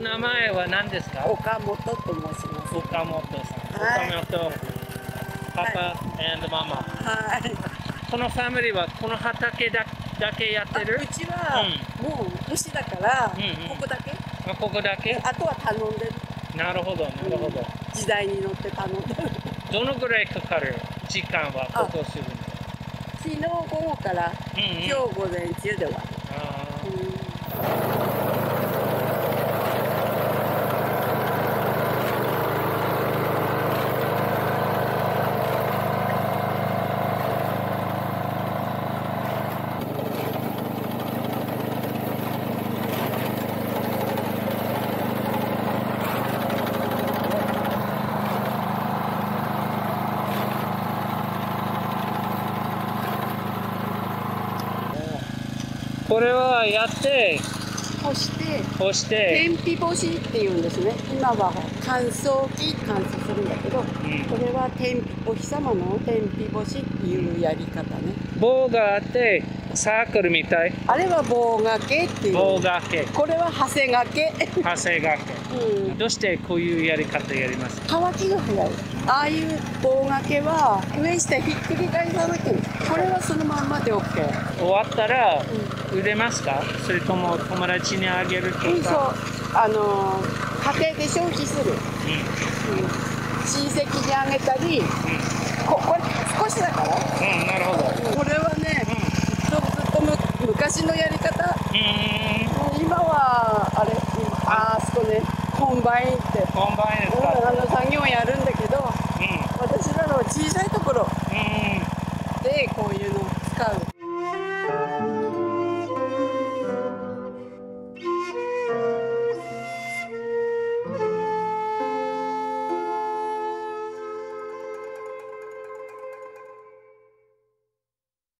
名前は何ですか？岡本と申します。岡本さん。はい岡本、パパ and ママ。はい。このファミリーはこの畑だだけやってる？うちは、もう年だから、うんうんここだけ。あここだけ？あとは頼んでる。なるほど、なるほど。時代に乗って頼んでる。どのぐらいかかる？時間はここするの昨日午後から、うんうん今日午前中で終わる。あうんこれはやって、そして、干して、天日干しっていうんですね。今は乾燥機乾燥するんだけど、うんこれは天日お日様の天日干しっていうやり方ね。棒があって、サークルみたい。あれは棒掛けっていう。棒がけ、これは長谷掛け。長谷がけ。うん。どうしてこういうやり方やります？か乾きが早い。ああいう棒掛けは上下ひっくり返さなきゃ。これはそのまんまで OK。終わったら売れますか？それとも友達にあげるとうん、そうか。。あのー家庭で消費する。ううん。親戚にあげたり、ここれ少しだから。ん、うん、なるほど。これはね、ずっとずっとむ昔のやり方。うん、今はあれ、ああそこね、コンバインって。コンバインですうんかあの作業やるんだけど、う私らの小さいところん、うん。